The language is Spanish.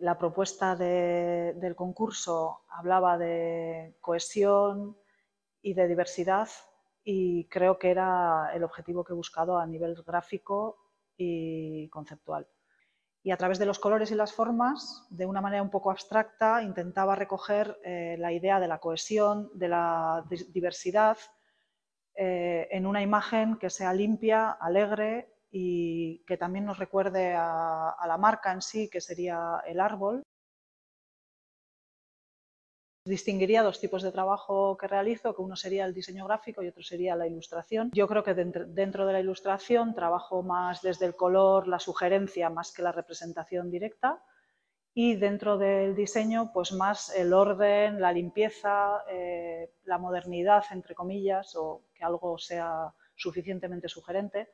la propuesta del concurso hablaba de cohesión y de diversidad y creo que era el objetivo que he buscado a nivel gráfico y conceptual. Y a través de los colores y las formas, de una manera un poco abstracta, intentaba recoger eh, la idea de la cohesión, de la diversidad, eh, en una imagen que sea limpia, alegre y que también nos recuerde a, la marca en sí, que sería el árbol. Distinguiría dos tipos de trabajo que realizo, que uno sería el diseño gráfico y otro sería la ilustración. Yo creo que dentro de la ilustración trabajo más desde el color, la sugerencia, más que la representación directa. Y dentro del diseño, pues más el orden, la limpieza, eh, la modernidad, entre comillas, o que algo sea suficientemente sugerente.